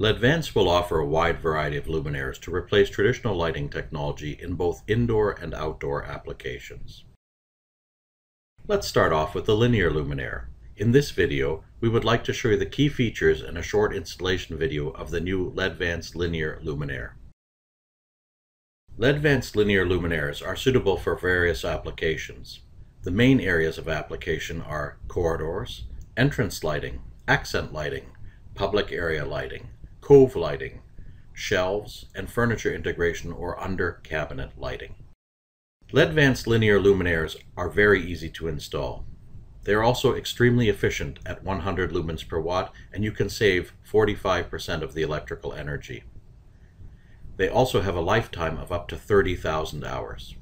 Ledvance will offer a wide variety of luminaires to replace traditional lighting technology in both indoor and outdoor applications. Let's start off with the linear luminaire. In this video, we would like to show you the key features and a short installation video of the new Ledvance linear luminaire. Ledvance linear luminaires are suitable for various applications. The main areas of application are corridors, entrance lighting, accent lighting, public area lighting, cove lighting, shelves, and furniture integration or under cabinet lighting. Ledvance linear luminaires are very easy to install. They are also extremely efficient at 100 lumens per watt and you can save 45% of the electrical energy. They also have a lifetime of up to 30,000 hours.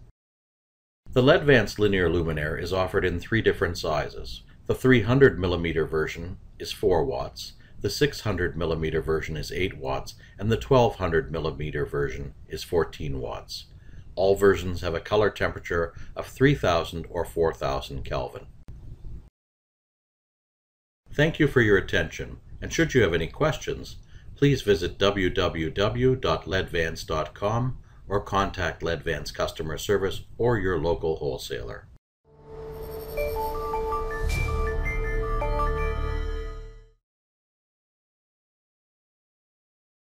The Ledvance linear luminaire is offered in three different sizes. The 300 millimeter version is 4 watts, the 600 millimeter version is 8 watts, and the 1200 millimeter version is 14 watts. All versions have a color temperature of 3000 or 4000 Kelvin. Thank you for your attention, and should you have any questions, please visit www.ledvance.com or contact Ledvance customer service or your local wholesaler.